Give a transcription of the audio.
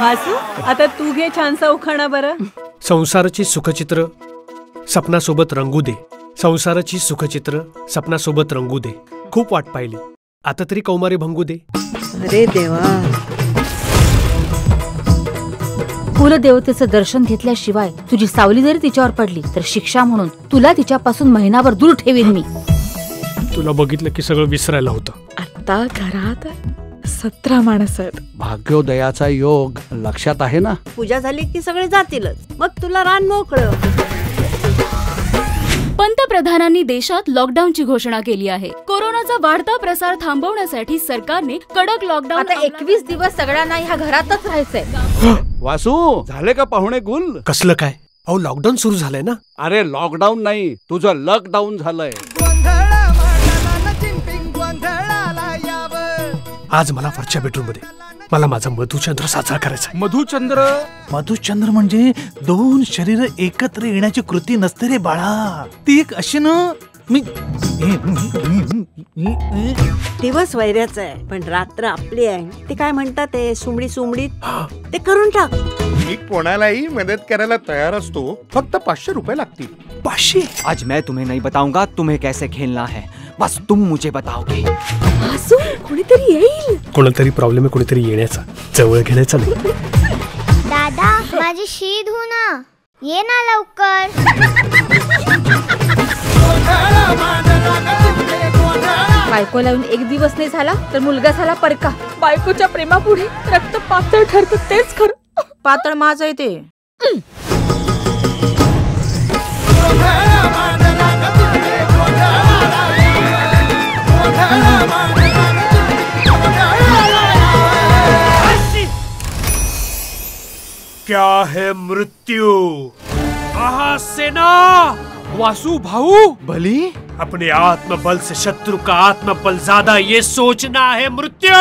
वासू आता तू घे छानसा उखाणा बरं. संसाराची सुखचित्र सपनासोबत रंगू दे. संसाराची सुखचित्र सपनासोबत रंगू दे. खूप वाट पाहिली. आता तरी कौमारी भंगू दे. अरे देवा. कुलदेवतेचं दर्शन घेतल्याशिवाय तुझी सावली जरी तिच्यावर पडली तर शिक्षा म्हणून तुला तिच्यापासून महिनाभर दूर ठेवीन मी. तुला बघितलं की सगळं विसरायला होतं. आता घरात सतरा माणसं आहेत. भाग्योदयाचा योग लक्षात आहे ना? पूजा झाली की सगळे जातीलच. मग तुला रान मोकळं. पंतप्रधानांनी देशात लॉकडाऊनची घोषणा केली आहे. कोरोनाचा वाढता प्रसार थांबवण्यासाठी सरकारने कडक लॉकडाऊन आता एकवीस दिवस सगळ्यांना ह्या घरातच राहायचंय. वासू झाले का पाहुणे गुल? कसलं काय? अहो लॉकडाऊन सुरू झालंय ना? अरे लॉकडाऊन नाही. तुझं लॉकडाऊन झालंय. आज मला वरच्या बेडरूममध्ये. मला माझा मधुचंद्र साजरा करायचा आहे. मधुचंद्र? मधुचंद्र म्हणजे दोन शरीर एकत्र येण्याची कृती नसते रे बाळा. ती एक अशी ना मी दिवस वैऱ्याचा आहे पण रात्र आपली आहे. ते काय म्हणतात ते? सुमडी सुमडीत ते करून टाक. मी कोणालाही मदत करायला तयार असतो. फक्त पाचशे रुपये लागतील. पाचशे आज मैं तुम्हें नहीं बताऊँगा तुम्हें कैसे खेलना है। बस तुम मुझे बताओगे। वासू कोणीतरी येईल कोणातरी प्रॉब्लेम आहे कोणीतरी येण्याचा जवळ घेण्याचा नाही। दादा माझी शी धु ना। ये ना लवकर। बायकोला येऊन एक दिवस नाही झाला तर मुलगा झाला परका. बायकोच्या प्रेमापुढे रक्त पातळ ठरतं तेच खरं. पातळ माझं आहे ते. क्या है मृत्यु? आहा सेना! वासु भाऊ! भली अपने आत्म बल से शत्रु का आत्म बल ज़्यादा ये सोचना है मृत्यु।